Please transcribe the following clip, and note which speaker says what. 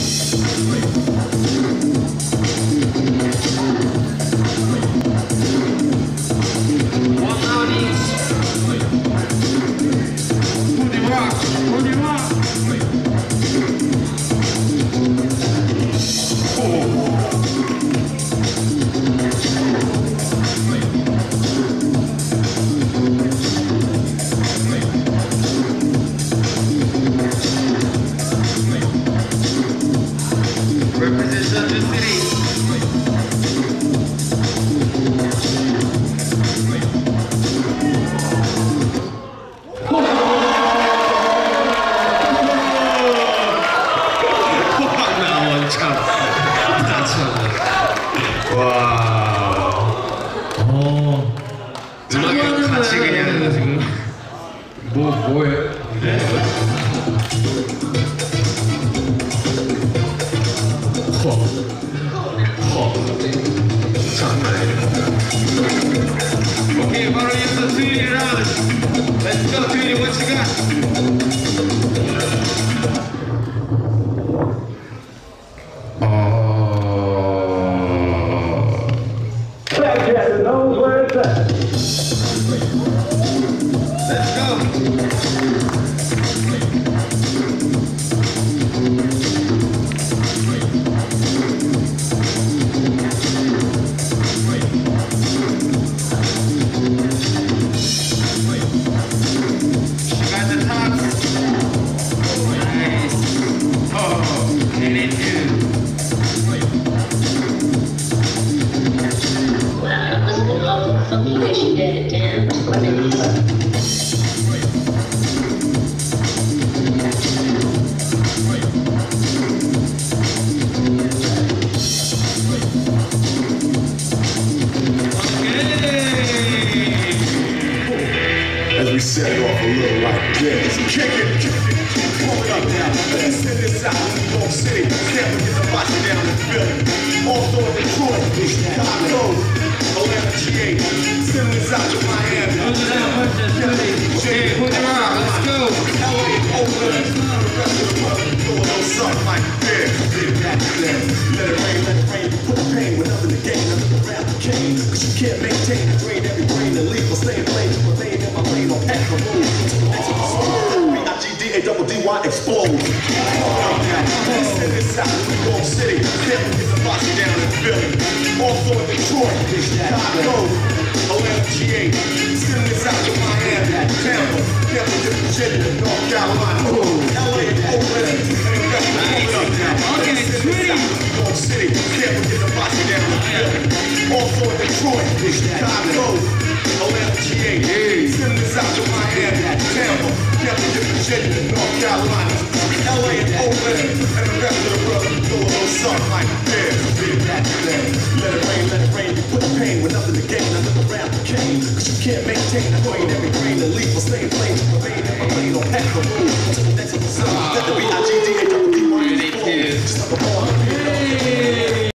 Speaker 1: One 같이 그냥 지금. 뭐 뭐예요? 어...
Speaker 2: At.
Speaker 1: Let's
Speaker 2: As we set it off a little like this. Kick it, kick it, pull it up now. Let's send this out to New York City. Can't forget the body down in Philly. Also in Detroit, Chicago, Atlanta, GA. Send this out to Miami. It up, put it up, Okay, put it on. Let's
Speaker 1: go.
Speaker 2: LA, Oakland, the rest of the world. A little something like this. Get back there. Let it rain, let it rain. Put the pain with nothing to gain. Nothing around the cane. Cause you can't maintain the drain. B-I-G-D-A-double-D-Y explode. Let's send this out to New York City. Can't forget the down in Philly. Also in Detroit, Chicago, Atlanta, GA. Send this out to Miami, Tampa, can't Virginia, North Carolina, LA, Oakland, and. Okay, sweet. New York City. Can't forget the body down in Philly. Also in Detroit, Chicago, 68. Send this out to Miami, Tampa, California, Virginia, North Carolina, LA, and Oakland, and the rest of the world. Throw a little something like. Big back today. Let it rain, let it rain. You put the pain with nothing to gain. I look around you can't maintain. I point every grain to leave for staying plain. But they never play, don't have to move. Until the next episode, let the B-I-G-D-A-W-D-Y. Just like a ball, you.